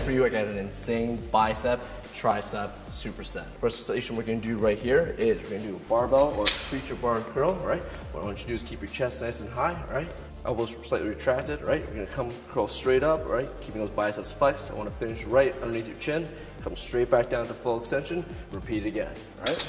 for you, I got an insane bicep, tricep, superset. First sensation we're gonna do right here is we're gonna do a barbell or preacher bar curl, right? What I want you to do is keep your chest nice and high, right? Elbows slightly retracted, right? We're gonna come curl straight up, right? Keeping those biceps flexed. I wanna finish right underneath your chin. Come straight back down to full extension. Repeat again, right?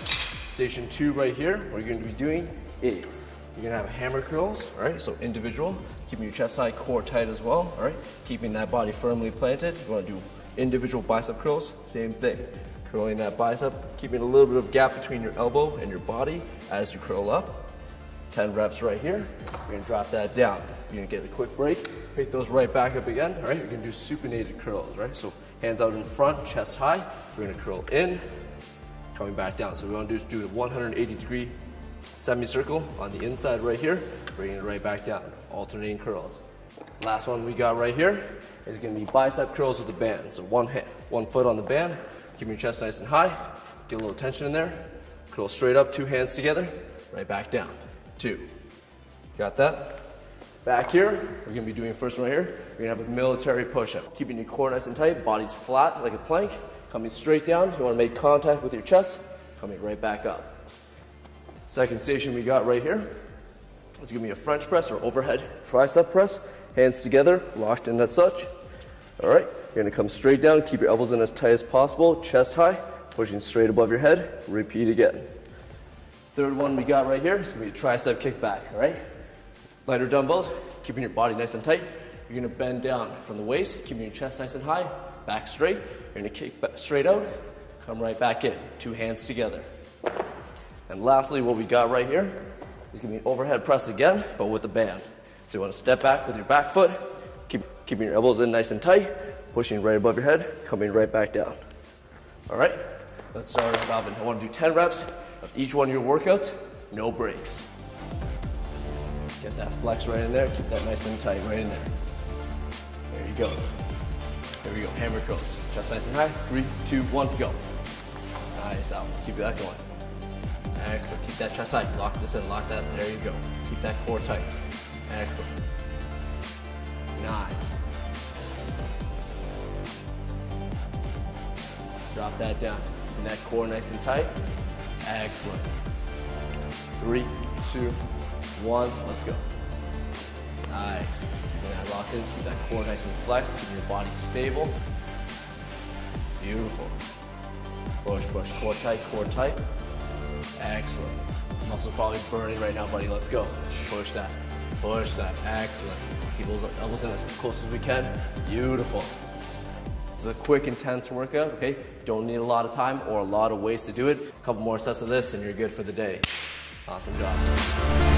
Station two right here, what you're gonna be doing is you're gonna have hammer curls, all right? So individual, keeping your chest high, core tight as well, all right? Keeping that body firmly planted. You wanna do individual bicep curls, same thing. Curling that bicep, keeping a little bit of gap between your elbow and your body as you curl up. 10 reps right here. You're gonna drop that down. You're gonna get a quick break, pick those right back up again, all right? You're gonna do supinated curls, right? So hands out in front, chest high. We're gonna curl in, coming back down. So we wanna do do a 180 degree semicircle on the inside right here, bringing it right back down, alternating curls. Last one we got right here is gonna be bicep curls with the band. So one hand, one foot on the band, keep your chest nice and high, get a little tension in there, curl straight up, two hands together, right back down two. Got that? Back here, we're gonna be doing first one right here. We're gonna have a military push-up. Keeping your core nice and tight, body's flat like a plank, coming straight down. You wanna make contact with your chest, coming right back up. Second station we got right here is gonna be a French press or overhead tricep press. Hands together, locked in as such. All right, you're gonna come straight down, keep your elbows in as tight as possible, chest high, pushing straight above your head. Repeat again. Third one we got right here is gonna be a tricep kickback, all right? Lighter dumbbells, keeping your body nice and tight. You're gonna bend down from the waist, keeping your chest nice and high, back straight. You're gonna kick straight out, come right back in, two hands together. And lastly, what we got right here is gonna be an overhead press again, but with a band. So you wanna step back with your back foot, keep, keeping your elbows in nice and tight, pushing right above your head, coming right back down. All right, let's start on Alvin. I wanna do 10 reps of each one of your workouts, no breaks. Get that flex right in there, keep that nice and tight right in there. There you go. There we go, hammer curls. Chest nice and high, three, two, one, go. Nice, out, keep that going. Excellent, keep that chest tight. lock this in, lock that, there you go. Keep that core tight. Excellent. Nine. Drop that down, keeping that core nice and tight. Excellent. Three, two, one, let's go. Nice. Keep that locked in, keep that core nice and flexed, keep your body stable. Beautiful. Push, push, core tight, core tight. Excellent. Muscles probably burning right now, buddy. Let's go. Push that. Push that. Excellent. Keep those elbows in as close as we can. Beautiful. It's a quick, intense workout, okay? Don't need a lot of time or a lot of ways to do it. A couple more sets of this and you're good for the day. Awesome job.